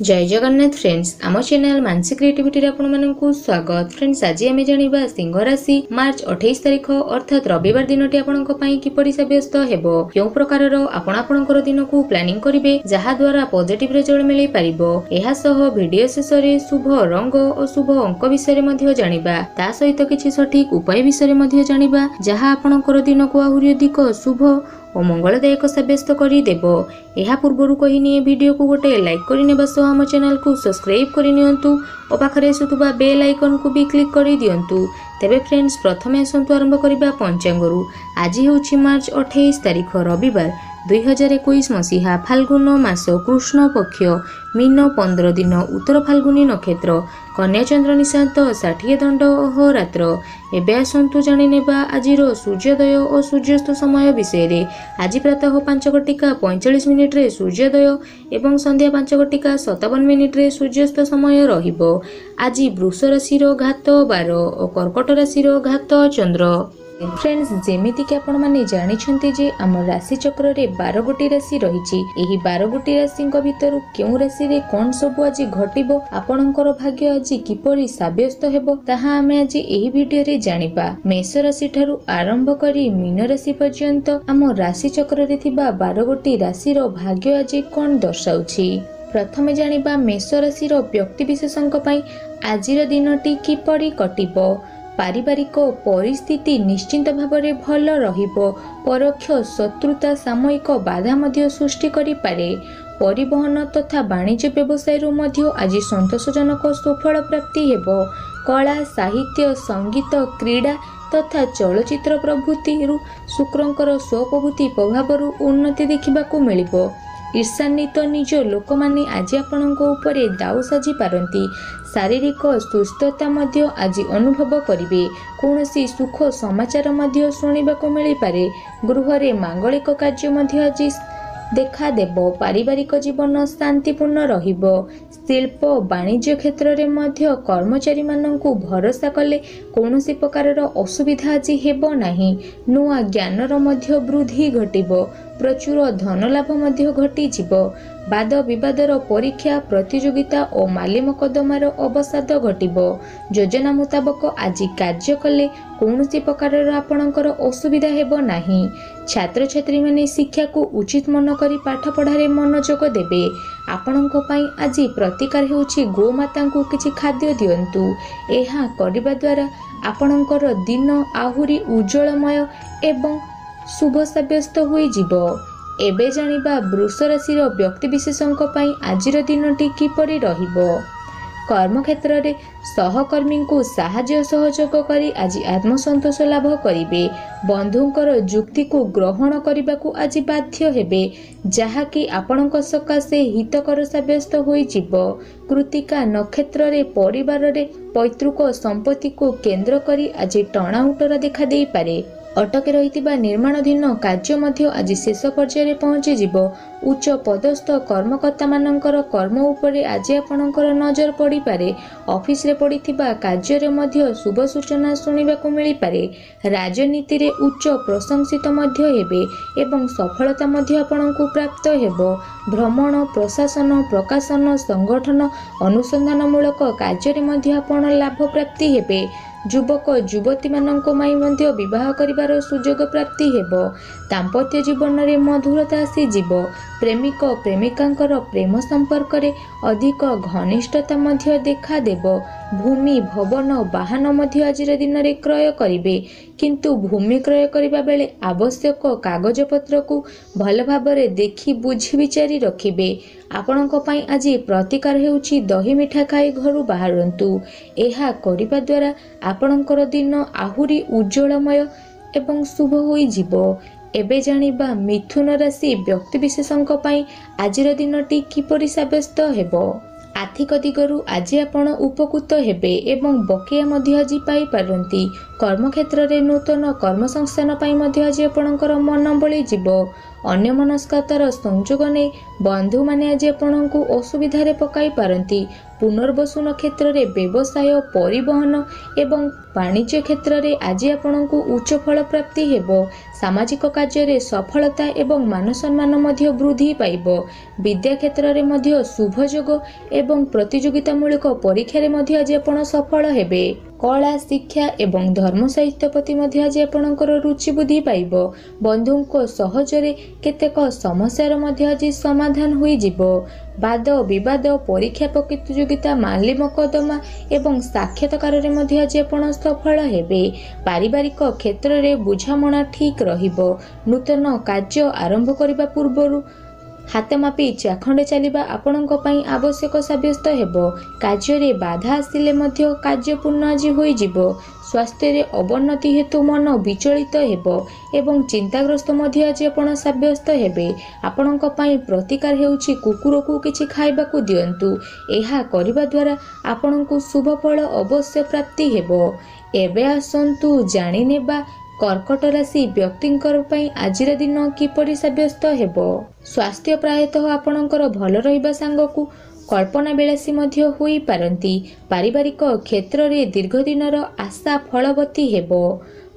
ଜୟ Jagannath friends ଆମ channel Manasi କ୍ରିଏଟିଭିଟିରେ ଆପଣମାନଙ୍କୁ ସ୍ୱାଗତ। ଫ୍ରେଣ୍ଡସ୍ ଆଜି ଆମେ ଜାଣିବା ସିଂହ ରାଶି ମାର୍ଚ୍ଚ ଅଠେଇଶ ତାରିଖ ଅର୍ଥାତ୍ ରବିବାର ଦିନଟି ଆପଣଙ୍କ ପାଇଁ କିପରି ସାବ୍ୟସ୍ତ ହେବ? କେଉଁ ପ୍ରକାରର ଆପଣ ଆପଣଙ୍କର ଦିନକୁ ପ୍ଲାନିଂ କରିବେ ଯାହା ଦ୍ୱାରା ପଜିଟିଭ ରେଜଲ୍ଟ ମିଳିପାରିବ? ଏହା ସହ ଭିଡିଓ ଶେଷରେ ଶୁଭ ରଙ୍ଗ ଓ ଶୁଭ ଅଙ୍କ ବିଷୟରେ ମଧ୍ୟ ଜାଣିବା। ତା ସହିତ କିଛି ସଠିକ ଉପାୟ ବିଷୟରେ ମଧ୍ୟ ଜାଣିବା ଯାହା ଆପଣଙ୍କର ଦିନକୁ ଆହୁରି ଅଧିକ ଶୁଭ ଓ ମଙ୍ଗଳଦାୟକ ସାବ୍ୟସ୍ତ କରିଦେବ। ଏହା ପୂର୍ବରୁ କହିନିଏ ଭିଡିଓକୁ ଗୋଟେ ଲାଇକ୍ କରିନେବା ସହ ଆମ ଚ୍ୟାନେଲକୁ ସବସ୍କ୍ରାଇବ୍ କରିନିଅନ୍ତୁ ଓ ପାଖରେ ଆସୁଥିବା ବେଲ୍ ଆଇକନ୍କୁ ବି କ୍ଲିକ୍ କରିଦିଅନ୍ତୁ ତେବେ ଫ୍ରେଣ୍ଡସ୍ ପ୍ରଥମେ ଆସନ୍ତୁ ଆରମ୍ଭ କରିବା ପଞ୍ଚାଙ୍ଗରୁ। ଆଜି ହେଉଛି ମାର୍ଚ୍ଚ ଅଠେଇଶ ତାରିଖ ରବିବାର ଦୁଇ ହଜାର ଏକୋଇଶ ମସିହା ଫାଲ୍ଗୁନ ମାସ କୃଷ୍ଣ ପକ୍ଷ ମୀନ ପନ୍ଦର ଦିନ ଉତ୍ତର ଫାଲ୍ଗୁନୀ ନକ୍ଷତ୍ର। କନ୍ୟାଚନ୍ଦ୍ର ନିଶାନ୍ତ ଷାଠିଏ ଦଣ୍ଡ ଅହୋରାତ୍ର ଏବେ ଆସନ୍ତୁ ଜାଣିନେବା ଆଜିର ସୂର୍ଯ୍ୟୋଦୟ ଓ ସୂର୍ଯ୍ୟାସ୍ତ ସମୟ ବିଷୟରେ। ଆଜି ପ୍ରାତଃ ପାଞ୍ଚ ଘଟିକା ପଇଁଚାଳିଶ ମିନିଟ୍ରେ ସୂର୍ଯ୍ୟୋଦୟ ଏବଂ ସନ୍ଧ୍ୟା ପାଞ୍ଚ ଘଟିକା ସତାବନ ମିନିଟ୍ରେ ସୂର୍ଯ୍ୟାସ୍ତ ସମୟ ରହିବ। ଆଜି ବୃଷ ରାଶିର ଘାତ ବାର ଓ କର୍କଟ ରାଶିର ଘାତ ଚନ୍ଦ୍ର। ଫ୍ରେଣ୍ଡସ୍ ଯେମିତିକି ଆପଣମାନେ ଜାଣିଛନ୍ତି ଯେ ଆମ ରାଶି ଚକ୍ରରେ ବାର ଗୋଟି ରାଶି ରହିଛି ଏହି ବାର ଗୋଟି ରାଶିଙ୍କ ଭିତରୁ କେଉଁ ରାଶିରେ କଣ ସବୁ ଆଜି ଘଟିବ ଆପଣଙ୍କର ଭାଗ୍ୟ ଆଜି କିପରି ସାବ୍ୟସ୍ତ ହେବ ତାହା ଆମେ ଆଜି ଏହି ଭିଡିଓରେ ଜାଣିବା। ମେଷ ରାଶି ଠାରୁ ଆରମ୍ଭ କରି ମୀନ ରାଶି ପର୍ଯ୍ୟନ୍ତ ଆମ ରାଶି ଚକ୍ରରେ ଥିବା ବାର ଗୋଟି ରାଶିର ଭାଗ୍ୟ ଆଜି କଣ ଦର୍ଶାଉଛି? ପ୍ରଥମେ ଜାଣିବା ମେଷ ରାଶିର ବ୍ୟକ୍ତିବିଶେଷଙ୍କ ପାଇଁ ଆଜିର ଦିନଟି କିପରି କଟିବ। ପାରିବାରିକ ପରିସ୍ଥିତି ନିଶ୍ଚିନ୍ତ ଭାବରେ ଭଲ ରହିବ। ପରୋକ୍ଷ ଶତ୍ରୁତା ସାମୟିକ ବାଧା ମଧ୍ୟ ସୃଷ୍ଟି କରିପାରେ। ପରିବହନ ତଥା ବାଣିଜ୍ୟ ବ୍ୟବସାୟରୁ ମଧ୍ୟ ଆଜି ସନ୍ତୋଷଜନକ ସୁଫଳ ପ୍ରାପ୍ତି ହେବ। କଳା ସାହିତ୍ୟ ସଙ୍ଗୀତ କ୍ରୀଡ଼ା ତଥା ଚଳଚ୍ଚିତ୍ର ପ୍ରଭୃତିରୁ ଶୁକ୍ରଙ୍କର ସ୍ୱପ୍ରଭୃତି ପ୍ରଭାବରୁ ଉନ୍ନତି ଦେଖିବାକୁ ମିଳିବ। ଈର୍ଷାନ୍ୱିତ ନିଜ ଲୋକମାନେ ଆଜି ଆପଣଙ୍କ ଉପରେ ଦାଉ ସାଜି ପାରନ୍ତି। ଶାରୀରିକ ସୁସ୍ଥତା ମଧ୍ୟ ଆଜି ଅନୁଭବ କରିବେ। କୌଣସି ସୁଖ ସମାଚାର ମଧ୍ୟ ଶୁଣିବାକୁ ମିଳିପାରେ। ଗୃହରେ ମାଙ୍ଗଳିକ କାର୍ଯ୍ୟ ମଧ୍ୟ ଆଜି ଦେଖାଦେବ। ପାରିବାରିକ ଜୀବନ ଶାନ୍ତିପୂର୍ଣ୍ଣ ରହିବ। ଶିଳ୍ପ ବାଣିଜ୍ୟ କ୍ଷେତ୍ରରେ ମଧ୍ୟ କର୍ମଚାରୀମାନଙ୍କୁ ଭରସା କଲେ କୌଣସି ପ୍ରକାରର ଅସୁବିଧା ଆଜି ହେବ ନାହିଁ। ନୂଆ ଜ୍ଞାନର ମଧ୍ୟ ବୃଦ୍ଧି ଘଟିବ। ପ୍ରଚୁର ଧନଲାଭ ମଧ୍ୟ ଘଟିଯିବ। ବାଦ ବିବାଦର ପରୀକ୍ଷା ପ୍ରତିଯୋଗିତା ଓ ମାଲି ମକଦ୍ଦମାର ଅବସାଦ ଘଟିବ। ଯୋଜନା ମୁତାବକ ଆଜି କାର୍ଯ୍ୟ କଲେ କୌଣସି ପ୍ରକାରର ଆପଣଙ୍କର ଅସୁବିଧା ହେବ ନାହିଁ। ଛାତ୍ରଛାତ୍ରୀମାନେ ଶିକ୍ଷାକୁ ଉଚିତ ମନ କରି ପାଠ ପଢ଼ାରେ ମନୋଯୋଗ ଦେବେ। ଆପଣଙ୍କ ପାଇଁ ଆଜି ପ୍ରତିକାର ହେଉଛି ଗୋମାତାଙ୍କୁ କିଛି ଖାଦ୍ୟ ଦିଅନ୍ତୁ। ଏହା କରିବା ଦ୍ୱାରା ଆପଣଙ୍କର ଦିନ ଆହୁରି ଉଜ୍ଜଳମୟ ଏବଂ ଶୁଭ ସାବ୍ୟସ୍ତ ହୋଇଯିବ। ଏବେ ଜାଣିବା ବୃଷ ରାଶିର ବ୍ୟକ୍ତିବିଶେଷଙ୍କ ପାଇଁ ଆଜିର ଦିନଟି କିପରି ରହିବ? କର୍ମକ୍ଷେତ୍ରରେ ସହକର୍ମୀଙ୍କୁ ସାହାଯ୍ୟ ସହଯୋଗ କରି ଆଜି ଆତ୍ମସନ୍ତୋଷ ଲାଭ କରିବେ। ବନ୍ଧୁଙ୍କର ଯୁକ୍ତିକୁ ଗ୍ରହଣ କରିବାକୁ ଆଜି ବାଧ୍ୟ ହେବେ। ଯାହାକି ଆପଣଙ୍କ ସକାଶେ ହିତକର ସାବ୍ୟସ୍ତ ହୋଇଯିବ। କୃତିକା ନକ୍ଷତ୍ରରେ ପରିବାରରେ ପୈତୃକ ସମ୍ପତ୍ତିକୁ କେନ୍ଦ୍ର କରି ଆଜି ଟଣାଉଟରା ଦେଖାଦେଇପାରେ। ଅଟକି ରହିଥିବା ନିର୍ମାଣାଧୀନ କାର୍ଯ୍ୟ ମଧ୍ୟ ଆଜି ଶେଷ ପର୍ଯ୍ୟାୟରେ ପହଞ୍ଚିଯିବ। ଉଚ୍ଚ ପଦସ୍ଥ କର୍ମକର୍ତ୍ତାମାନଙ୍କର କର୍ମ ଉପରେ ଆଜି ଆପଣଙ୍କର ନଜର ପଡ଼ିପାରେ। ଅଫିସରେ ପଡ଼ିଥିବା କାର୍ଯ୍ୟରେ ମଧ୍ୟ ଶୁଭ ସୂଚନା ଶୁଣିବାକୁ ମିଳିପାରେ। ରାଜନୀତିରେ ଉଚ୍ଚ ପ୍ରଶଂସିତ ମଧ୍ୟ ହେବେ ଏବଂ ସଫଳତା ମଧ୍ୟ ଆପଣଙ୍କୁ ପ୍ରାପ୍ତ ହେବ। ଭ୍ରମଣ ପ୍ରଶାସନ ପ୍ରକାଶନ ସଂଗଠନ ଅନୁସନ୍ଧାନମୂଳକ କାର୍ଯ୍ୟରେ ମଧ୍ୟ ଆପଣ ଲାଭ ପ୍ରାପ୍ତି ହେବେ। ଯୁବକ ଯୁବତୀମାନଙ୍କ ପାଇଁ ମଧ୍ୟ ବିବାହ କରିବାର ସୁଯୋଗ ପ୍ରାପ୍ତି ହେବ। ଦାମ୍ପତ୍ୟ ଜୀବନରେ ମଧୁରତା ଆସିଯିବ। ପ୍ରେମିକ ପ୍ରେମିକାଙ୍କର ପ୍ରେମ ସମ୍ପର୍କରେ ଅଧିକ ଘନିଷ୍ଠତା ମଧ୍ୟ ଦେଖାଦେବ। ଭୂମି ଭବନ ବାହନ ମଧ୍ୟ ଆଜିର ଦିନରେ କ୍ରୟ କରିବେ। କିନ୍ତୁ ଭୂମି କ୍ରୟ କରିବା ବେଳେ ଆବଶ୍ୟକ କାଗଜପତ୍ରକୁ ଭଲ ଭାବରେ ଦେଖି ବୁଝି ବିଚାରି ରଖିବେ। ଆପଣଙ୍କ ପାଇଁ ଆଜି ପ୍ରତିକାର ହେଉଛି ଦହି ମିଠା ଖାଇ ଘରୁ ବାହାରନ୍ତୁ। ଏହା କରିବା ଦ୍ୱାରା ଆପଣଙ୍କର ଦିନ ଆହୁରି ଉଜ୍ଜଳମୟ ଏବଂ ଶୁଭ ହୋଇଯିବ। ଏବେ ଜାଣିବା ମିଥୁନ ରାଶି ବ୍ୟକ୍ତିବିଶେଷଙ୍କ ପାଇଁ ଆଜିର ଦିନଟି କିପରି ସାବ୍ୟସ୍ତ ହେବ? ଆର୍ଥିକ ଦିଗରୁ ଆଜି ଆପଣ ଉପକୃତ ହେବେ ଏବଂ ବକେୟା ମଧ୍ୟ ଆଜି ପାଇପାରନ୍ତି। କର୍ମକ୍ଷେତ୍ରରେ ନୂତନ କର୍ମସଂସ୍ଥାନ ପାଇଁ ମଧ୍ୟ ଆଜି ଆପଣଙ୍କର ମନ ବଳିଯିବ ଅନ୍ୟମନସ୍କତାର ସଂଯୋଗ ନେଇ ବନ୍ଧୁମାନେ ଆଜି ଆପଣଙ୍କୁ ଅସୁବିଧାରେ ପକାଇ ପାରନ୍ତି। ପୁନର୍ବସୁ ନକ୍ଷତ୍ରରେ ବ୍ୟବସାୟ ପରିବହନ ଏବଂ ବାଣିଜ୍ୟ କ୍ଷେତ୍ରରେ ଆଜି ଆପଣଙ୍କୁ ଉଚ୍ଚ ଫଳ ପ୍ରାପ୍ତି ହେବ। ସାମାଜିକ କାର୍ଯ୍ୟରେ ସଫଳତା ଏବଂ ମାନ ସମ୍ମାନ ମଧ୍ୟ ବୃଦ୍ଧି ପାଇବ। ବିଦ୍ୟା କ୍ଷେତ୍ରରେ ମଧ୍ୟ ଶୁଭ ଯୋଗ ଏବଂ ପ୍ରତିଯୋଗିତାମୂଳକ ପରୀକ୍ଷାରେ ମଧ୍ୟ ଆଜି ଆପଣ ସଫଳ ହେବେ। କଳା ଶିକ୍ଷା ଏବଂ ଧର୍ମ ସାହିତ୍ୟ ପ୍ରତି ମଧ୍ୟ ଆଜି ଆପଣଙ୍କର ରୁଚି ବୃଦ୍ଧି ପାଇବ। ବନ୍ଧୁଙ୍କ ସହଜରେ କେତେକ ସମସ୍ୟାର ମଧ୍ୟ ଆଜି ସମାଧାନ ହୋଇଯିବ। ବାଦ ବିବାଦ ପରୀକ୍ଷା ପ୍ରତିଯୋଗିତା ମାଲି ମକଦ୍ଦମା ଏବଂ ସାକ୍ଷାତକାରରେ ମଧ୍ୟ ଆପଣ ସଫଳ ହେବେ ପାରିବାରିକ କ୍ଷେତ୍ରରେ ବୁଝାମଣା ଠିକ୍ ରହିବ। ନୂତନ କାର୍ଯ୍ୟ ଆରମ୍ଭ କରିବା ପୂର୍ବରୁ ହାତ ମାପି ଚାଖଣ୍ଡେ ଚାଲିବା ଆପଣଙ୍କ ପାଇଁ ଆବଶ୍ୟକ ସାବ୍ୟସ୍ତ ହେବ। କାର୍ଯ୍ୟରେ ବାଧା ଆସିଲେ ମଧ୍ୟ କାର୍ଯ୍ୟ ପୂର୍ଣ୍ଣ ଆଜି ହୋଇଯିବ। ସ୍ୱାସ୍ଥ୍ୟରେ ଅବନତି ହେତୁ ମନ ବିଚଳିତ ହେବ ଏବଂ ଚିନ୍ତାଗ୍ରସ୍ତ ମଧ୍ୟ ଆଜି ଆପଣ ସାବ୍ୟସ୍ତ ହେବେ। ଆପଣଙ୍କ ପାଇଁ ପ୍ରତିକାର ହେଉଛି କୁକୁରକୁ କିଛି ଖାଇବାକୁ ଦିଅନ୍ତୁ। ଏହା କରିବା ଦ୍ୱାରା ଆପଣଙ୍କୁ ଶୁଭ ଫଳ ଅବଶ୍ୟ ପ୍ରାପ୍ତି ହେବ। ଏବେ ଆସନ୍ତୁ ଜାଣିନେବା କର୍କଟ ରାଶି ବ୍ୟକ୍ତିଙ୍କର ପାଇଁ ଆଜିର ଦିନ କିପରି ସାବ୍ୟସ୍ତ ହେବ? ସ୍ୱାସ୍ଥ୍ୟ ପ୍ରାୟତଃ ଆପଣଙ୍କର ଭଲ ରହିବା ସାଙ୍ଗକୁ କଳ୍ପନା ବିଳାସୀ ମଧ୍ୟ ହୋଇପାରନ୍ତି। ପାରିବାରିକ କ୍ଷେତ୍ରରେ ଦୀର୍ଘଦିନର ଆଶା ଫଳବତୀ ହେବ।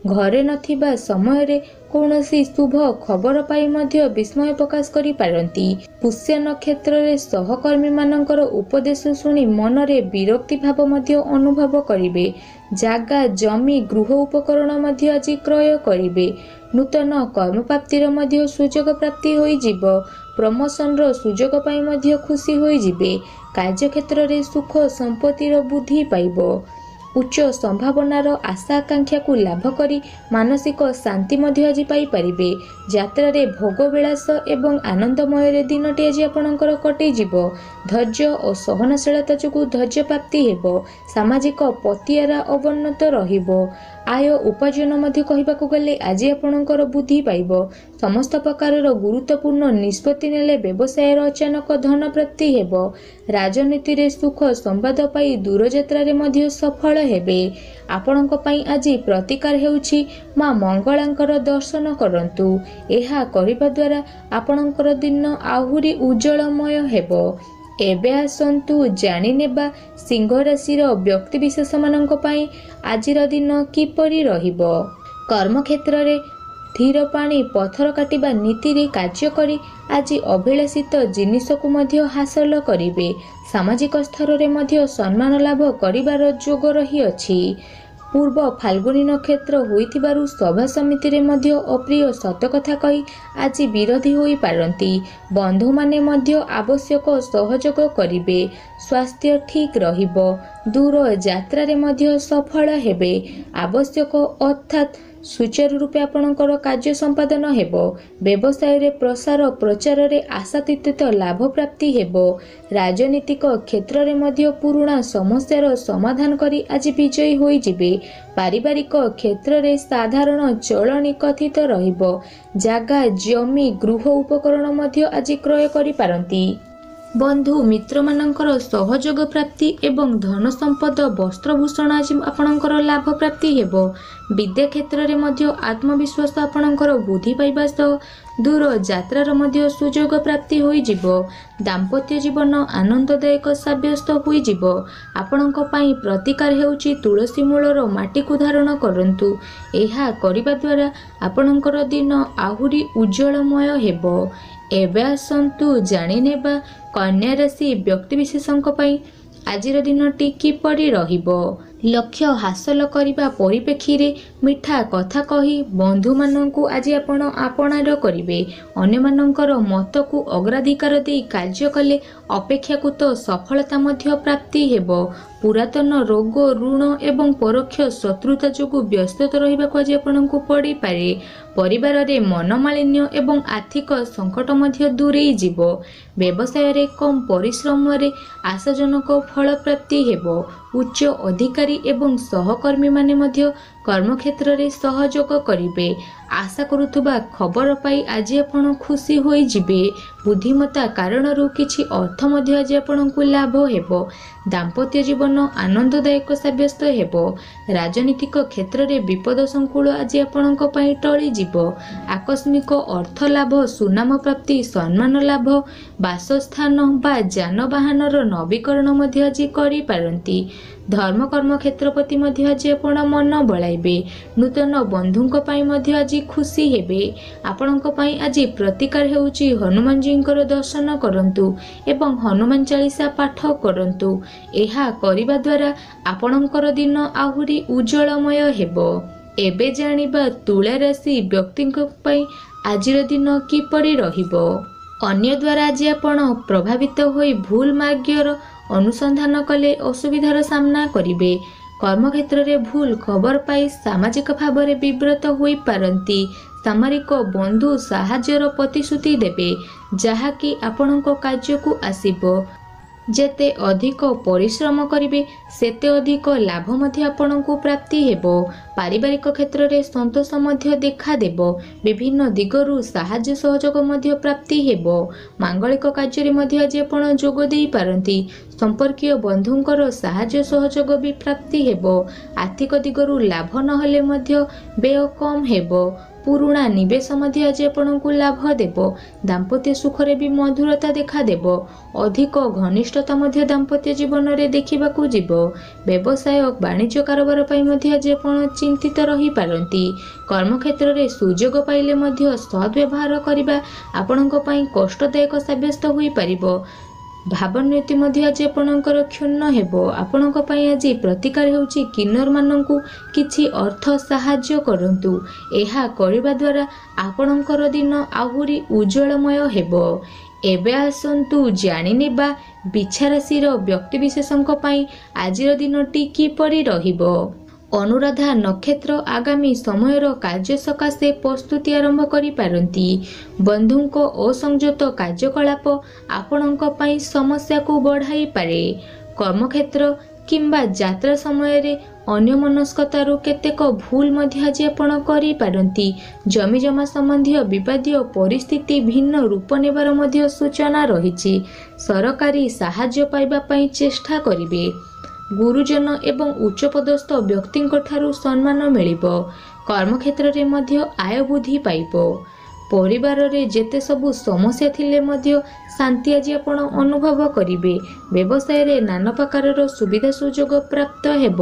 ଘରେ ନଥିବା ସମୟରେ କୌଣସି ଶୁଭ ଖବର ପାଇ ମଧ୍ୟ ବିସ୍ମୟ ପ୍ରକାଶ କରିପାରନ୍ତି। ପୁଷ୍ୟ ନକ୍ଷତ୍ରରେ ସହକର୍ମୀମାନଙ୍କର ଉପଦେଶ ଶୁଣି ମନରେ ବିରକ୍ତି ଭାବ ମଧ୍ୟ ଅନୁଭବ କରିବେ। ଜାଗା ଜମି ଗୃହ ଉପକରଣ ମଧ୍ୟ ଆଜି କ୍ରୟ କରିବେ। ନୂତନ କର୍ମପ୍ରାପ୍ତିର ମଧ୍ୟ ସୁଯୋଗ ପ୍ରାପ୍ତି ହୋଇଯିବ। ପ୍ରମୋସନର ସୁଯୋଗ ପାଇଁ ମଧ୍ୟ ଖୁସି ହୋଇଯିବେ। କାର୍ଯ୍ୟକ୍ଷେତ୍ରରେ ସୁଖ ସମ୍ପତ୍ତିର ବୃଦ୍ଧି ପାଇବ। ଉଚ୍ଚ ସମ୍ଭାବନାର ଆଶା ଆକାଂକ୍ଷାକୁ ଲାଭ କରି ମାନସିକ ଶାନ୍ତି ମଧ୍ୟ ଆଜି ପାଇପାରିବେ। ଯାତ୍ରାରେ ଭୋଗବିଳାସ ଏବଂ ଆନନ୍ଦମୟରେ ଦିନଟି ଆଜି ଆପଣଙ୍କର କଟିଯିବ ଧୈର୍ଯ୍ୟ ଓ ସହନଶୀଳତା ଯୋଗୁଁ ଧୈର୍ଯ୍ୟ ପ୍ରାପ୍ତି ହେବ। ସାମାଜିକ ପତିଆରା ଅବନ୍ନତ ରହିବ। ଆୟ ଉପାର୍ଜନ ମଧ୍ୟ କହିବାକୁ ଗଲେ ଆଜି ଆପଣଙ୍କର ବୃଦ୍ଧି ପାଇବ। ସମସ୍ତ ପ୍ରକାରର ଗୁରୁତ୍ୱପୂର୍ଣ୍ଣ ନିଷ୍ପତ୍ତି ନେଲେ ବ୍ୟବସାୟର ଅଚାନକ ଧନ ପ୍ରାପ୍ତି ହେବ। ରାଜନୀତିରେ ସୁଖ ସମ୍ବାଦ ପାଇ ଦୂରଯାତ୍ରାରେ ମଧ୍ୟ ସଫଳ ହେବେ। ଆପଣଙ୍କ ପାଇଁ ଆଜି ପ୍ରତିକାର ହେଉଛି ମା ମଙ୍ଗଳାଙ୍କର ଦର୍ଶନ କରନ୍ତୁ। ଏହା କରିବା ଦ୍ୱାରା ଆପଣଙ୍କର ଦିନ ଆହୁରି ଉଜ୍ଜଳମୟ ହେବ। ଏବେ ଆସନ୍ତୁ ଜାଣିନେବା ସିଂହ ରାଶିର ବ୍ୟକ୍ତିବିଶେଷମାନଙ୍କ ପାଇଁ ଆଜିର ଦିନ କିପରି ରହିବ। କର୍ମକ୍ଷେତ୍ରରେ ଧୀର ପାଣି ପଥର କାଟିବା ନୀତିରେ କାର୍ଯ୍ୟ କରି ଆଜି ଅଭିଳାଷିତ ଜିନିଷକୁ ମଧ୍ୟ ହାସଲ କରିବେ। ସାମାଜିକ ସ୍ତରରେ ମଧ୍ୟ ସମ୍ମାନ ଲାଭ କରିବାର ଯୋଗ ରହିଅଛି। ପୂର୍ବ ଫାଲ୍ଗୁନୀ ନକ୍ଷତ୍ର ହୋଇଥିବାରୁ ସଭା ସମିତିରେ ମଧ୍ୟ ଅପ୍ରିୟ ସତକଥା କହି ଆଜି ବିରୋଧୀ ହୋଇପାରନ୍ତି। ବନ୍ଧୁମାନେ ମଧ୍ୟ ଆବଶ୍ୟକ ସହଯୋଗ କରିବେ। ସ୍ୱାସ୍ଥ୍ୟ ଠିକ୍ ରହିବ। ଦୂର ଯାତ୍ରାରେ ମଧ୍ୟ ସଫଳ ହେବେ। ଆବଶ୍ୟକ ଅର୍ଥାତ୍ ସୁଚାରୁ ରୂପେ ଆପଣଙ୍କର କାର୍ଯ୍ୟ ସମ୍ପାଦନ ହେବ ବ୍ୟବସାୟରେ ପ୍ରସାର ପ୍ରଚାରରେ ଆଶାତୀତ ଲାଭ ପ୍ରାପ୍ତି ହେବ। ରାଜନୀତିକ କ୍ଷେତ୍ରରେ ମଧ୍ୟ ପୁରୁଣା ସମସ୍ୟାର ସମାଧାନ କରି ଆଜି ବିଜୟୀ ହୋଇଯିବେ। ପାରିବାରିକ କ୍ଷେତ୍ରରେ ସାଧାରଣ ଚଳଣି କଥିତ ରହିବ। ଜାଗା ଜମି ଗୃହ ଉପକରଣ ମଧ୍ୟ ଆଜି କ୍ରୟ କରିପାରନ୍ତି। ବନ୍ଧୁ ମିତ୍ରମାନଙ୍କର ସହଯୋଗ ପ୍ରାପ୍ତି ଏବଂ ଧନ ସମ୍ପଦ ବସ୍ତ୍ରଭୂଷଣ ଆଜି ଆପଣଙ୍କର ଲାଭ ପ୍ରାପ୍ତି ହେବ। ବିଦ୍ୟା କ୍ଷେତ୍ରରେ ମଧ୍ୟ ଆତ୍ମବିଶ୍ୱାସ ଆପଣଙ୍କର ବୃଦ୍ଧି ପାଇବା ସହ ଦୂର ଯାତ୍ରାର ମଧ୍ୟ ସୁଯୋଗ ପ୍ରାପ୍ତି ହୋଇଯିବ। ଦାମ୍ପତ୍ୟ ଜୀବନ ଆନନ୍ଦଦାୟକ ସାବ୍ୟସ୍ତ ହୋଇଯିବ। ଆପଣଙ୍କ ପାଇଁ ପ୍ରତିକାର ହେଉଛି ତୁଳସୀ ମୂଳର ମାଟିକୁ ଧାରଣ କରନ୍ତୁ। ଏହା କରିବା ଦ୍ୱାରା ଆପଣଙ୍କର ଦିନ ଆହୁରି ଉଜ୍ଜଳମୟ ହେବ। ଏବେ ଆସନ୍ତୁ ଜାଣିନେବା କନ୍ୟା ରାଶି ବ୍ୟକ୍ତିବିଶେଷଙ୍କ ପାଇଁ ଆଜିର ଦିନଟି କିପରି ରହିବ? ଲକ୍ଷ୍ୟ ହାସଲ କରିବା ପରିପ୍ରେକ୍ଷୀରେ ମିଠା କଥା କହି ବନ୍ଧୁମାନଙ୍କୁ ଆଜି ଆପଣ ଆପଣାର କରିବେ। ଅନ୍ୟମାନଙ୍କର ମତକୁ ଅଗ୍ରାଧିକାର ଦେଇ କାର୍ଯ୍ୟ କଲେ ଅପେକ୍ଷାକୃତ ସଫଳତା ମଧ୍ୟ ପ୍ରାପ୍ତି ହେବ। ପୁରାତନ ରୋଗ ଋଣ ଏବଂ ପରୋକ୍ଷ ଶତ୍ରୁତା ଯୋଗୁଁ ବ୍ୟସ୍ତ ରହିବାକୁ ଆଜି ଆପଣଙ୍କୁ ପଡ଼ିପାରେ। ପରିବାରରେ ମନମାଳିନ୍ୟ ଏବଂ ଆର୍ଥିକ ସଙ୍କଟ ମଧ୍ୟ ଦୂରେଇ ଯିବ। ବ୍ୟବସାୟରେ କମ୍ ପରିଶ୍ରମରେ ଆଶାଜନକ ଫଳ ପ୍ରାପ୍ତି ହେବ। ଉଚ୍ଚ ଅଧିକାରୀ ଏବଂ ସହକର୍ମୀମାନେ ମଧ୍ୟ କର୍ମକ୍ଷେତ୍ରରେ ସହଯୋଗ କରିବେ। ଆଶା କରୁଥିବା ଖବର ପାଇ ଆଜି ଆପଣ ଖୁସି ହୋଇଯିବେ। ବୁଦ୍ଧିମତା କାରଣରୁ କିଛି ଅର୍ଥ ମଧ୍ୟ ଆଜି ଆପଣଙ୍କୁ ଲାଭ ହେବ। ଦାମ୍ପତ୍ୟ ଜୀବନ ଆନନ୍ଦଦାୟକ ସାବ୍ୟସ୍ତ ହେବ। ରାଜନୈତିକ କ୍ଷେତ୍ରରେ ବିପଦ ସଂକୁଳ ଆଜି ଆପଣଙ୍କ ପାଇଁ ଟଳିଯିବ। ଆକସ୍ମିକ ଅର୍ଥ ଲାଭ ସୁନାମ ପ୍ରାପ୍ତି ସମ୍ମାନ ଲାଭ ବାସସ୍ଥାନ ବା ଯାନବାହନର ନବୀକରଣ ମଧ୍ୟ ଆଜି କରିପାରନ୍ତି। ଧର୍ମ କର୍ମ କ୍ଷେତ୍ର ପ୍ରତି ମଧ୍ୟ ଆଜି ଆପଣ ମନ ବଳାଇବେ। ନୂତନ ବନ୍ଧୁଙ୍କ ପାଇଁ ମଧ୍ୟ ଆଜି ଖୁସି ହେବେ। ଆପଣଙ୍କ ପାଇଁ ଆଜି ପ୍ରତିକାର ହେଉଛି ହନୁମାନଜୀଙ୍କର ଦର୍ଶନ କରନ୍ତୁ ଏବଂ ହନୁମାନ ଚାଳିଶା ପାଠ କରନ୍ତୁ। ଏହା କରିବା ଦ୍ୱାରା ଆପଣଙ୍କର ଦିନ ଆହୁରି ଉଜ୍ଜଳମୟ ହେବ। ଏବେ ଜାଣିବା ତୁଳା ରାଶି ବ୍ୟକ୍ତିଙ୍କ ପାଇଁ ଆଜିର ଦିନ କିପରି ରହିବ? ଅନ୍ୟ ଦ୍ୱାରା ଆଜି ଆପଣ ପ୍ରଭାବିତ ହୋଇ ଭୁଲ ମାର୍ଗର ଅନୁସନ୍ଧାନ କଲେ ଅସୁବିଧାର ସାମ୍ନା କରିବେ। କର୍ମକ୍ଷେତ୍ରରେ ଭୁଲ ଖବର ପାଇ ସାମାଜିକ ଭାବରେ ବିବ୍ରତ ହୋଇପାରନ୍ତି। ସାମରିକ ବନ୍ଧୁ ସାହାଯ୍ୟର ପ୍ରତିଶ୍ରୁତି ଦେବେ ଯାହାକି ଆପଣଙ୍କ କାର୍ଯ୍ୟକୁ ଆସିବ। ଯେତେ ଅଧିକ ପରିଶ୍ରମ କରିବେ ସେତେ ଅଧିକ ଲାଭ ମଧ୍ୟ ଆପଣଙ୍କୁ ପ୍ରାପ୍ତି ହେବ। ପାରିବାରିକ କ୍ଷେତ୍ରରେ ସନ୍ତୋଷ ମଧ୍ୟ ଦେଖାଦେବ। ବିଭିନ୍ନ ଦିଗରୁ ସାହାଯ୍ୟ ସହଯୋଗ ମଧ୍ୟ ପ୍ରାପ୍ତି ହେବ। ମାଙ୍ଗଳିକ କାର୍ଯ୍ୟରେ ମଧ୍ୟ ଆଜି ଆପଣ ଯୋଗ ଦେଇପାରନ୍ତି। ସମ୍ପର୍କୀୟ ବନ୍ଧୁଙ୍କର ସାହାଯ୍ୟ ସହଯୋଗ ବି ପ୍ରାପ୍ତି ହେବ। ଆର୍ଥିକ ଦିଗରୁ ଲାଭ ନହେଲେ ମଧ୍ୟ ବ୍ୟୟ କମ୍ ହେବ। ପୁରୁଣା ନିବେଶ ମଧ୍ୟ ଆଜି ଆପଣଙ୍କୁ ଲାଭ ଦେବ। ଦାମ୍ପତ୍ୟ ସୁଖରେ ବି ମଧୁରତା ଦେଖାଦେବ। ଅଧିକ ଘନିଷ୍ଠତା ମଧ୍ୟ ଦାମ୍ପତ୍ୟ ଜୀବନରେ ଦେଖିବାକୁ ଯିବ। ବ୍ୟବସାୟ ବାଣିଜ୍ୟ କାରବାର ପାଇଁ ମଧ୍ୟ ଆଜି ଆପଣ ଚିନ୍ତିତ ରହିପାରନ୍ତି। କର୍ମକ୍ଷେତ୍ରରେ ସୁଯୋଗ ପାଇଲେ ମଧ୍ୟ ସଦ୍ବ୍ୟବହାର କରିବା ଆପଣଙ୍କ ପାଇଁ କଷ୍ଟଦାୟକ ସାବ୍ୟସ୍ତ ହୋଇପାରିବ। ଭାବନୀତି ମଧ୍ୟ ଆଜି ଆପଣଙ୍କର କ୍ଷୁଣ୍ଣ ହେବ ଆପଣଙ୍କ ପାଇଁ ଆଜି ପ୍ରତିକାର ହେଉଛି କିନ୍ନରମାନଙ୍କୁ କିଛି ଅର୍ଥ ସାହାଯ୍ୟ କରନ୍ତୁ। ଏହା କରିବା ଦ୍ୱାରା ଆପଣଙ୍କର ଦିନ ଆହୁରି ଉଜ୍ଜଳମୟ ହେବ। ଏବେ ଆସନ୍ତୁ ଜାଣିନେବା ବିଛାରାଶିର ବ୍ୟକ୍ତିବିଶେଷଙ୍କ ପାଇଁ ଆଜିର ଦିନଟି କିପରି ରହିବ। ଅନୁରାଧା ନକ୍ଷତ୍ର ଆଗାମୀ ସମୟର କାର୍ଯ୍ୟ ସକାଶେ ପ୍ରସ୍ତୁତି ଆରମ୍ଭ କରିପାରନ୍ତି। ବନ୍ଧୁଙ୍କ ଅସଂଯତ କାର୍ଯ୍ୟକଳାପ ଆପଣଙ୍କ ପାଇଁ ସମସ୍ୟାକୁ ବଢ଼ାଇପାରେ କର୍ମକ୍ଷେତ୍ର କିମ୍ବା ଯାତ୍ରା ସମୟରେ ଅନ୍ୟମନସ୍କତାରୁ କେତେକ ଭୁଲ ମଧ୍ୟ ଆଜି ଆପଣ କରିପାରନ୍ତି। ଜମିଜମା ସମ୍ବନ୍ଧୀୟ ବିବାଦୀୟ ପରିସ୍ଥିତି ଭିନ୍ନ ରୂପ ନେବାର ମଧ୍ୟ ସୂଚନା ରହିଛି। ସରକାରୀ ସାହାଯ୍ୟ ପାଇବା ପାଇଁ ଚେଷ୍ଟା କରିବେ। ଗୁରୁଜନ ଏବଂ ଉଚ୍ଚପଦସ୍ଥ ବ୍ୟକ୍ତିଙ୍କଠାରୁ ସମ୍ମାନ ମିଳିବ। କର୍ମକ୍ଷେତ୍ରରେ ମଧ୍ୟ ଆୟ ବୃଦ୍ଧି ପାଇବ। ପରିବାରରେ ଯେତେ ସବୁ ସମସ୍ୟା ଥିଲେ ମଧ୍ୟ ଶାନ୍ତି ଆଜି ଆପଣ ଅନୁଭବ କରିବେ। ବ୍ୟବସାୟରେ ନାନା ପ୍ରକାରର ସୁବିଧା ସୁଯୋଗ ପ୍ରାପ୍ତ ହେବ।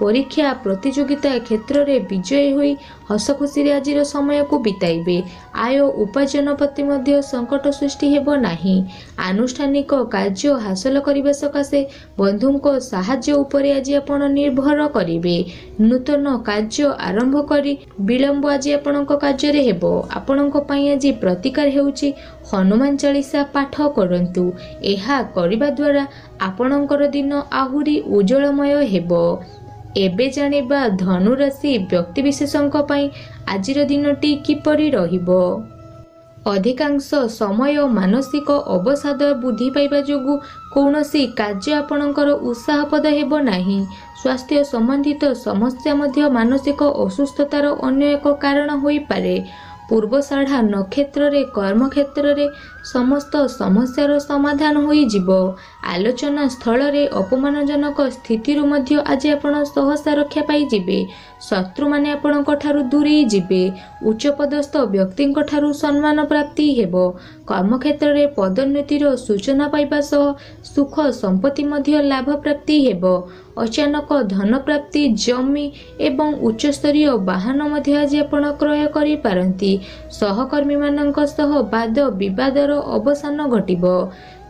ପରୀକ୍ଷା ପ୍ରତିଯୋଗିତା କ୍ଷେତ୍ରରେ ବିଜୟୀ ହୋଇ ହସ ଖୁସିରେ ଆଜିର ସମୟକୁ ବିତାଇବେ। ଆୟ ଉପାର୍ଜନ ପ୍ରତି ମଧ୍ୟ ସଙ୍କଟ ସୃଷ୍ଟି ହେବ ନାହିଁ। ଆନୁଷ୍ଠାନିକ କାର୍ଯ୍ୟ ହାସଲ କରିବା ସକାଶେ ବନ୍ଧୁଙ୍କ ସାହାଯ୍ୟ ଉପରେ ଆଜି ଆପଣ ନିର୍ଭର କରିବେ। ନୂତନ କାର୍ଯ୍ୟ ଆରମ୍ଭ କରି ବିଳମ୍ବ ଆଜି ଆପଣଙ୍କ କାର୍ଯ୍ୟରେ ହେବ। ଆପଣଙ୍କ ପାଇଁ ଆଜି ପ୍ରତିକାର ହେଉଛି ହନୁମାନ ଚାଳିଶା ପାଠ କରନ୍ତୁ। ଏହା କରିବା ଦ୍ୱାରା ଆପଣଙ୍କର ଦିନ ଆହୁରି ଉଜ୍ଜଳମୟ ହେବ। ଏବେ ଜାଣିବା ଧନୁରାଶି ବ୍ୟକ୍ତିବିଶେଷଙ୍କ ପାଇଁ ଆଜିର ଦିନଟି କିପରି ରହିବ? ଅଧିକାଂଶ ସମୟ ମାନସିକ ଅବସାଦ ବୃଦ୍ଧି ପାଇବା ଯୋଗୁଁ କୌଣସି କାର୍ଯ୍ୟ ଆପଣଙ୍କର ଉତ୍ସାହପଦ ହେବ ନାହିଁ। ସ୍ୱାସ୍ଥ୍ୟ ସମ୍ବନ୍ଧିତ ସମସ୍ୟା ମଧ୍ୟ ମାନସିକ ଅସୁସ୍ଥତାର ଅନ୍ୟ ଏକ କାରଣ ହୋଇପାରେ। ପୂର୍ବଷାଢ଼ା ନକ୍ଷତ୍ରରେ କର୍ମକ୍ଷେତ୍ରରେ ସମସ୍ତ ସମସ୍ୟାର ସମାଧାନ ହୋଇଯିବ। ଆଲୋଚନା ସ୍ଥଳରେ ଅପମାନଜନକ ସ୍ଥିତିରୁ ମଧ୍ୟ ଆଜି ଆପଣ ସହସା ରକ୍ଷା ପାଇଯିବେ। ଶତ୍ରୁମାନେ ଆପଣଙ୍କ ଠାରୁ ଦୂରେଇ ଯିବେ। ଉଚ୍ଚପଦସ୍ଥ ବ୍ୟକ୍ତିଙ୍କ ଠାରୁ ସମ୍ମାନ ପ୍ରାପ୍ତି ହେବ। କର୍ମକ୍ଷେତ୍ରରେ ପଦୋନ୍ନତିର ସୂଚନା ପାଇବା ସହ ସୁଖ ସମ୍ପତ୍ତି ମଧ୍ୟ ଲାଭ ପ୍ରାପ୍ତି ହେବ। ଅଚାନକ ଧନ ପ୍ରାପ୍ତି ଜମି ଏବଂ ଉଚ୍ଚସ୍ତରୀୟ ବାହନ ମଧ୍ୟ ଆଜି ଆପଣ କ୍ରୟ କରିପାରନ୍ତି। ସହକର୍ମୀମାନଙ୍କ ସହ ବାଦ ବିବାଦର ଅବସାନ ଘଟିବ।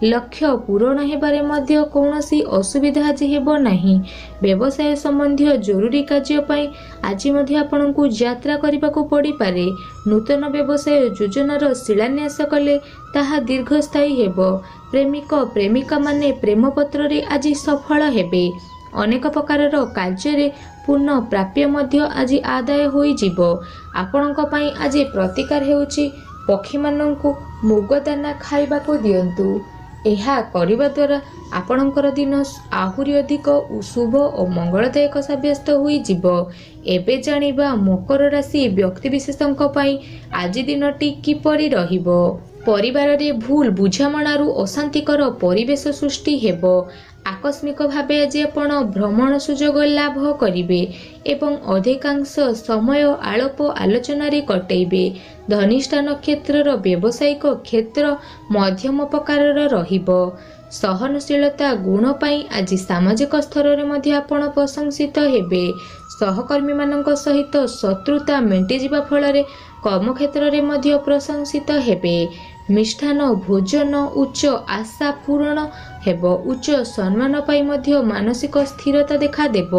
ଲକ୍ଷ୍ୟ ପୂରଣ ହେବାରେ ମଧ୍ୟ କୌଣସି ଅସୁବିଧା ଆଜି ହେବ ନାହିଁ। ବ୍ୟବସାୟ ସମ୍ବନ୍ଧୀୟ ଜରୁରୀ କାର୍ଯ୍ୟ ପାଇଁ ଆଜି ମଧ୍ୟ ଆପଣଙ୍କୁ ଯାତ୍ରା କରିବାକୁ ପଡ଼ିପାରେ। ନୂତନ ବ୍ୟବସାୟ ଯୋଜନାର ଶିଳାନ୍ୟାସ କଲେ ତାହା ଦୀର୍ଘସ୍ଥାୟୀ ହେବ। ପ୍ରେମିକ ପ୍ରେମିକାମାନେ ପ୍ରେମପତ୍ରରେ ଆଜି ସଫଳ ହେବେ। ଅନେକ ପ୍ରକାରର କାର୍ଯ୍ୟରେ ପୂର୍ଣ୍ଣ ପ୍ରାପ୍ୟ ମଧ୍ୟ ଆଜି ଆଦାୟ ହୋଇଯିବ। ଆପଣଙ୍କ ପାଇଁ ଆଜି ପ୍ରତିକାର ହେଉଛି ପକ୍ଷୀମାନଙ୍କୁ ମୁଗ ଦାନା ଖାଇବାକୁ ଦିଅନ୍ତୁ। ଏହା କରିବା ଦ୍ୱାରା ଆପଣଙ୍କର ଦିନ ଆହୁରି ଅଧିକ ଶୁଭ ଓ ମଙ୍ଗଳଦାୟକ ସାବ୍ୟସ୍ତ ହୋଇଯିବ। ଏବେ ଜାଣିବା ମକର ରାଶି ବ୍ୟକ୍ତିବିଶେଷଙ୍କ ପାଇଁ ଆଜି ଦିନଟି କିପରି ରହିବ? ପରିବାରରେ ଭୁଲ ବୁଝାମଣାରୁ ଅଶାନ୍ତିକର ପରିବେଶ ସୃଷ୍ଟି ହେବ। ଆକସ୍ମିକ ଭାବେ ଆଜି ଆପଣ ଭ୍ରମଣ ସୁଯୋଗ ଲାଭ କରିବେ ଏବଂ ଅଧିକାଂଶ ସମୟ ଆଳପ ଆଲୋଚନାରେ କଟେଇବେ ଧନିଷ୍ଠା ନକ୍ଷତ୍ରର ବ୍ୟବସାୟିକ କ୍ଷେତ୍ର ମଧ୍ୟମ ପ୍ରକାରର ରହିବ। ସହନଶୀଳତା ଗୁଣ ପାଇଁ ଆଜି ସାମାଜିକ ସ୍ତରରେ ମଧ୍ୟ ଆପଣ ପ୍ରଶଂସିତ ହେବେ। ସହକର୍ମୀମାନଙ୍କ ସହିତ ଶତ୍ରୁତା ମେଣ୍ଟିଯିବା ଫଳରେ କର୍ମକ୍ଷେତ୍ରରେ ମଧ୍ୟ ପ୍ରଶଂସିତ ହେବେ। ମିଷ୍ଟାନ୍ନ ଭୋଜନ ଉଚ୍ଚ ଆଶା ପୂରଣ ହେବ। ଉଚ୍ଚ ସମ୍ମାନ ପାଇଁ ମଧ୍ୟ ମାନସିକ ସ୍ଥିରତା ଦେଖାଦେବ।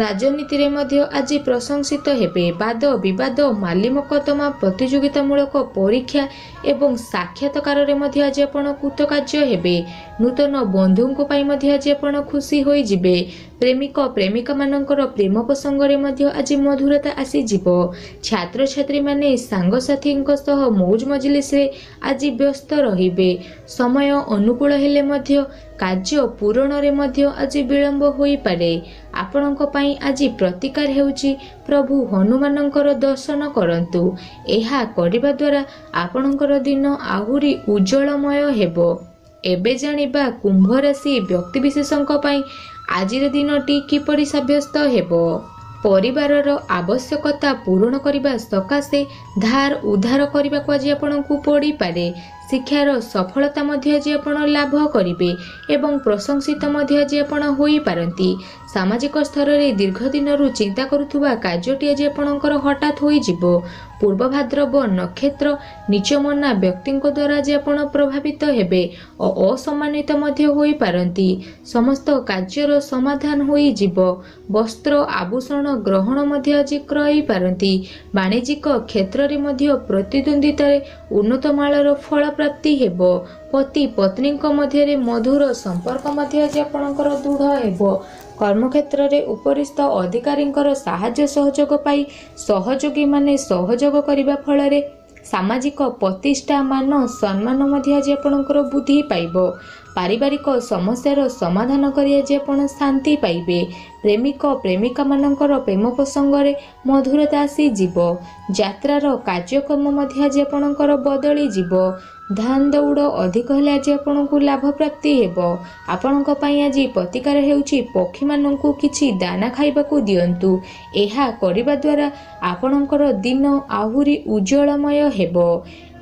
ରାଜନୀତିରେ ମଧ୍ୟ ଆଜି ପ୍ରଶଂସିତ ହେବେ। ବାଦ ବିବାଦ ମାଲି ମକଦ୍ଦମା ପ୍ରତିଯୋଗିତାମୂଳକ ପରୀକ୍ଷା ଏବଂ ସାକ୍ଷାତକାରରେ ମଧ୍ୟ ଆଜି ଆପଣ କୃତକାର୍ଯ୍ୟ ହେବେ। ନୂତନ ବନ୍ଧୁଙ୍କ ପାଇଁ ମଧ୍ୟ ଆଜି ଆପଣ ଖୁସି ହୋଇଯିବେ। ପ୍ରେମିକ ପ୍ରେମିକାମାନଙ୍କର ପ୍ରେମ ପ୍ରସଙ୍ଗରେ ମଧ୍ୟ ଆଜି ମଧୁରତା ଆସିଯିବ। ଛାତ୍ରଛାତ୍ରୀମାନେ ସାଙ୍ଗସାଥୀଙ୍କ ସହ ମୌଜ ମଜଲିସରେ ଆଜି ବ୍ୟସ୍ତ ରହିବେ। ସମୟ ଅନୁକୂଳ ହେଲେ ମଧ୍ୟ କାର୍ଯ୍ୟ ପୂରଣରେ ମଧ୍ୟ ଆଜି ବିଳମ୍ବ ହୋଇପାରେ। ଆପଣଙ୍କ ପାଇଁ ଆଜି ପ୍ରତିକାର ହେଉଛି ପ୍ରଭୁ ହନୁମାନଙ୍କର ଦର୍ଶନ କରନ୍ତୁ। ଏହା କରିବା ଦ୍ୱାରା ଆପଣଙ୍କର ଦିନ ଆହୁରି ଉଜ୍ଜଳମୟ ହେବ। ଏବେ ଜାଣିବା କୁମ୍ଭ ରାଶି ବ୍ୟକ୍ତିବିଶେଷଙ୍କ ପାଇଁ ଆଜିର ଦିନଟି କିପରି ସାବ୍ୟସ୍ତ ହେବ? ପରିବାରର ଆବଶ୍ୟକତା ପୂରଣ କରିବା ସକାଶେ ଧାର ଉଦ୍ଧାର କରିବାକୁ ଆଜି ଆପଣଙ୍କୁ ପଡ଼ିପାରେ। ଶିକ୍ଷାର ସଫଳତା ମଧ୍ୟ ଆଜି ଆପଣ ଲାଭ କରିବେ ଏବଂ ପ୍ରଶଂସିତ ମଧ୍ୟ ଆଜି ଆପଣ ହୋଇପାରନ୍ତି। ସାମାଜିକ ସ୍ତରରେ ଦୀର୍ଘ ଦିନରୁ ଚିନ୍ତା କରୁଥିବା କାର୍ଯ୍ୟଟି ଆଜି ଆପଣଙ୍କର ହଠାତ୍ ହୋଇଯିବ। ପୂର୍ବ ଭାଦ୍ରବ ନକ୍ଷତ୍ର ନିଚମନା ବ୍ୟକ୍ତିଙ୍କ ଦ୍ୱାରା ଆଜି ଆପଣ ପ୍ରଭାବିତ ହେବେ ଓ ଅସମ୍ମାନିତ ମଧ୍ୟ ହୋଇପାରନ୍ତି। ସମସ୍ତ କାର୍ଯ୍ୟର ସମାଧାନ ହୋଇଯିବ। ବସ୍ତ୍ର ଆଭୂଷଣ ଗ୍ରହଣ ମଧ୍ୟ ଆଜି କ୍ରୟ ପାରନ୍ତି। ବାଣିଜ୍ୟିକ କ୍ଷେତ୍ରରେ ମଧ୍ୟ ପ୍ରତିଦ୍ୱନ୍ଦିତାରେ ଉନ୍ନତମାଳର ଫଳ ପ୍ରାପ୍ତି ହେବ। ପତି ପତ୍ନୀଙ୍କ ମଧ୍ୟରେ ମଧୁର ସମ୍ପର୍କ ମଧ୍ୟ ଆଜି ଆପଣଙ୍କର ଦୃଢ଼ ହେବ। କର୍ମକ୍ଷେତ୍ରରେ ଉପରିସ୍ଥ ଅଧିକାରୀଙ୍କର ସାହାଯ୍ୟ ସହଯୋଗ ପାଇ ସହଯୋଗୀମାନେ ସହଯୋଗ କରିବା ଫଳରେ ସାମାଜିକ ପ୍ରତିଷ୍ଠା ମାନ ସମ୍ମାନ ମଧ୍ୟ ଆଜି ଆପଣଙ୍କର ବୃଦ୍ଧି ପାଇବ। ପାରିବାରିକ ସମସ୍ୟାର ସମାଧାନ କରି ଆଜି ଆପଣ ଶାନ୍ତି ପାଇବେ। ପ୍ରେମିକ ପ୍ରେମିକାମାନଙ୍କର ପ୍ରେମ ପ୍ରସଙ୍ଗରେ ମଧୁରତା ଆସିଯିବ। ଯାତ୍ରାର କାର୍ଯ୍ୟକ୍ରମ ମଧ୍ୟ ଆଜି ଆପଣଙ୍କର ବଦଳିଯିବ। ଧାନ ଦୌଡ଼ ଅଧିକ ହେଲେ ଆଜି ଆପଣଙ୍କୁ ଲାଭ ପ୍ରାପ୍ତି ହେବ। ଆପଣଙ୍କ ପାଇଁ ଆଜି ପ୍ରତିକାର ହେଉଛି ପକ୍ଷୀମାନଙ୍କୁ କିଛି ଦାନା ଖାଇବାକୁ ଦିଅନ୍ତୁ। ଏହା କରିବା ଦ୍ୱାରା ଆପଣଙ୍କର ଦିନ ଆହୁରି ଉଜ୍ଜଳମୟ ହେବ।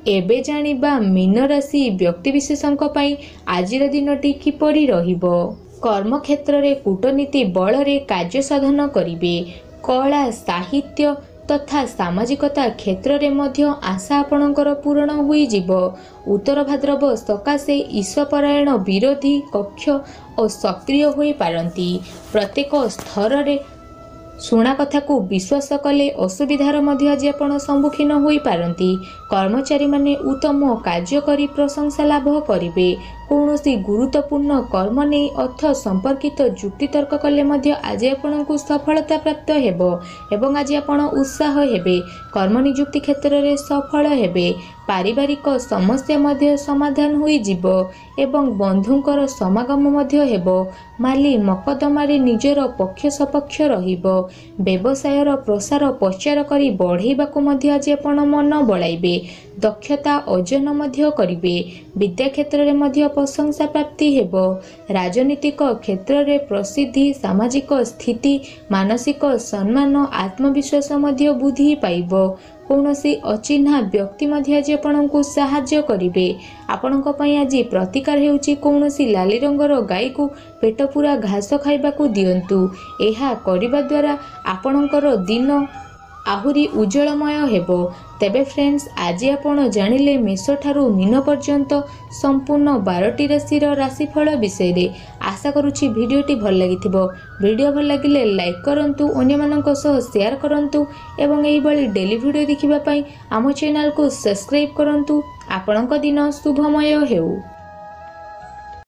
ଏବେ ଜାଣିବା ମୀନ ରାଶି ବ୍ୟକ୍ତିବିଶେଷଙ୍କ ପାଇଁ ଆଜିର ଦିନଟି କିପରି ରହିବ? କର୍ମକ୍ଷେତ୍ରରେ କୂଟନୀତି ବଳରେ କାର୍ଯ୍ୟ ସାଧନ କରିବେ। କଳା ସାହିତ୍ୟ ତଥା ସାମାଜିକତା କ୍ଷେତ୍ରରେ ମଧ୍ୟ ଆଶା ଆପଣଙ୍କର ପୂରଣ ହୋଇଯିବ। ଉତ୍ତର ଭାଦ୍ରବ ସକାଶେ ଈଶ୍ୱପରାୟଣ ବିରୋଧୀ କକ୍ଷ ଓ ସକ୍ରିୟ ହୋଇପାରନ୍ତି। ପ୍ରତ୍ୟେକ ସ୍ତରରେ ଶୁଣା କଥାକୁ ବିଶ୍ୱାସ କଲେ ଅସୁବିଧାର ମଧ୍ୟ ଆଜି ଆପଣ ସମ୍ମୁଖୀନ ହୋଇପାରନ୍ତି। କର୍ମଚାରୀମାନେ ଉତ୍ତମ କାର୍ଯ୍ୟ କରି ପ୍ରଶଂସା ଲାଭ କରିବେ। କୌଣସି ଗୁରୁତ୍ୱପୂର୍ଣ୍ଣ କର୍ମ ନେଇ ଅର୍ଥ ସମ୍ପର୍କିତ ଯୁକ୍ତିତର୍କ କଲେ ମଧ୍ୟ ଆଜି ଆପଣଙ୍କୁ ସଫଳତା ପ୍ରାପ୍ତ ହେବ ଏବଂ ଆଜି ଆପଣ ଉତ୍ସାହ ହେବେ। କର୍ମ ନିଯୁକ୍ତି କ୍ଷେତ୍ରରେ ସଫଳ ହେବେ। ପାରିବାରିକ ସମସ୍ୟା ମଧ୍ୟ ସମାଧାନ ହୋଇଯିବ ଏବଂ ବନ୍ଧୁଙ୍କର ସମାଗମ ମଧ୍ୟ ହେବ। ମାଲି ମକଦ୍ଦମାରେ ନିଜର ପକ୍ଷ ସପକ୍ଷ ରହିବ। ବ୍ୟବସାୟର ପ୍ରସାର ପ୍ରଚାର କରି ବଢ଼େଇବାକୁ ମଧ୍ୟ ଆଜି ଆପଣ ମନ ବଳାଇବେ। ଦକ୍ଷତା ଅର୍ଜନ ମଧ୍ୟ କରିବେ। ବିଦ୍ୟା କ୍ଷେତ୍ରରେ ମଧ୍ୟ ପ୍ରଶଂସା ପ୍ରାପ୍ତି ହେବ। ରାଜନୈତିକ କ୍ଷେତ୍ରରେ ପ୍ରସିଦ୍ଧି ସାମାଜିକ ସ୍ଥିତି ମାନସିକ ସମ୍ମାନ ଆତ୍ମବିଶ୍ୱାସ ମଧ୍ୟ ବୃଦ୍ଧି ପାଇବ। କୌଣସି ଅଚିହ୍ନା ବ୍ୟକ୍ତି ମଧ୍ୟ ଆଜି ଆପଣଙ୍କୁ ସାହାଯ୍ୟ କରିବେ। ଆପଣଙ୍କ ପାଇଁ ଆଜି ପ୍ରତିକାର ହେଉଛି କୌଣସି ଲାଲି ରଙ୍ଗର ଗାଈକୁ ପେଟ ପୂରା ଘାସ ଖାଇବାକୁ ଦିଅନ୍ତୁ। ଏହା କରିବା ଦ୍ୱାରା ଆପଣଙ୍କର ଦିନ ଆହୁରି ଉଜ୍ଜଳମୟ ହେବ। ତେବେ ଫ୍ରେଣ୍ଡସ୍ ଆଜି ଆପଣ ଜାଣିଲେ ମେଷଠାରୁ ମୀନ ପର୍ଯ୍ୟନ୍ତ ସମ୍ପୂର୍ଣ୍ଣ ବାରଟି ରାଶିର ରାଶିଫଳ ବିଷୟରେ। ଆଶା କରୁଛି ଭିଡ଼ିଓଟି ଭଲ ଲାଗିଥିବ। ଭିଡ଼ିଓ ଭଲ ଲାଗିଲେ ଲାଇକ୍ କରନ୍ତୁ ଅନ୍ୟମାନଙ୍କ ସହ ସେୟାର କରନ୍ତୁ ଏବଂ ଏହିଭଳି ଡେଲି ଭିଡ଼ିଓ ଦେଖିବା ପାଇଁ ଆମ ଚ୍ୟାନେଲକୁ ସବସ୍କ୍ରାଇବ୍ କରନ୍ତୁ। ଆପଣଙ୍କ ଦିନ ଶୁଭମୟ ହେଉ।